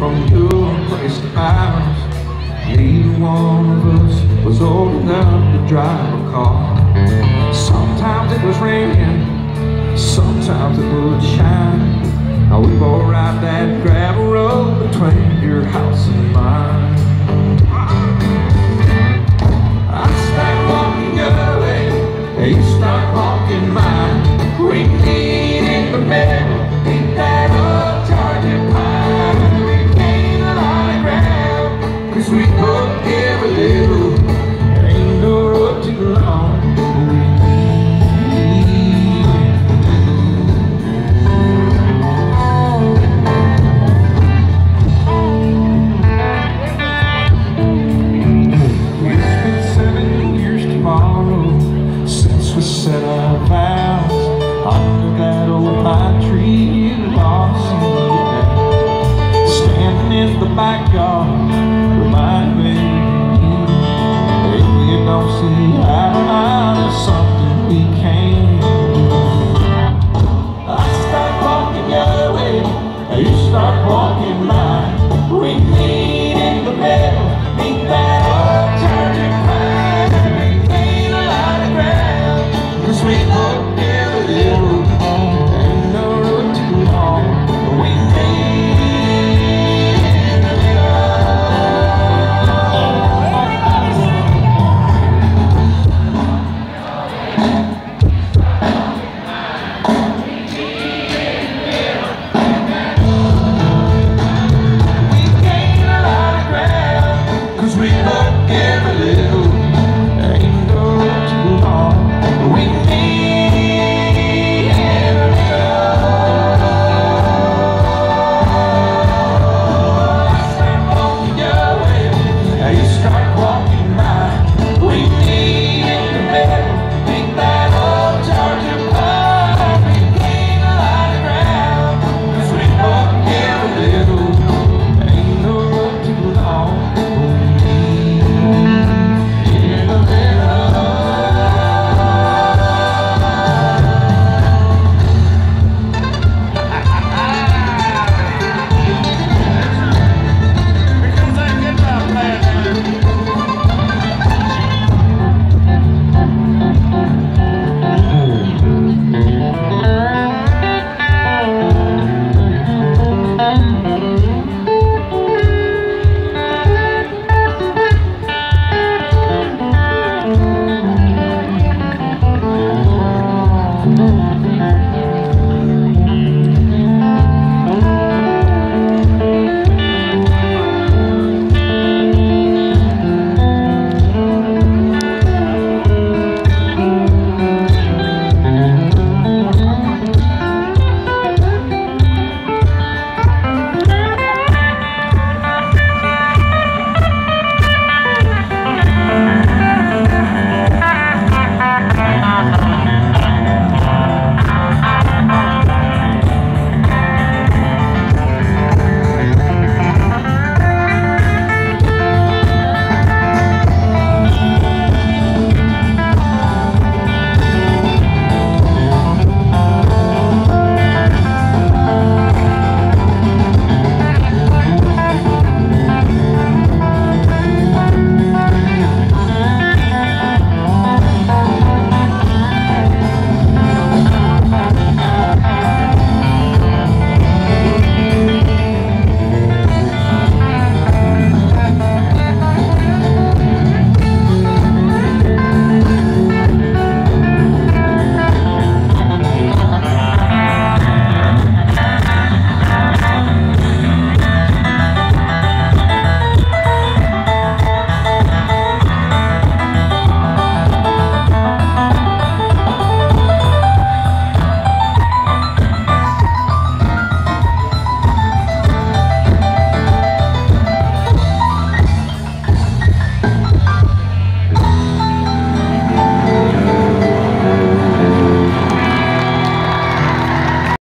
from your place to ours. Neither one of us was old enough to drive a car. Sometimes it was raining, sometimes it was. standing in the backyard remind me maybe don't see Mm-hmm.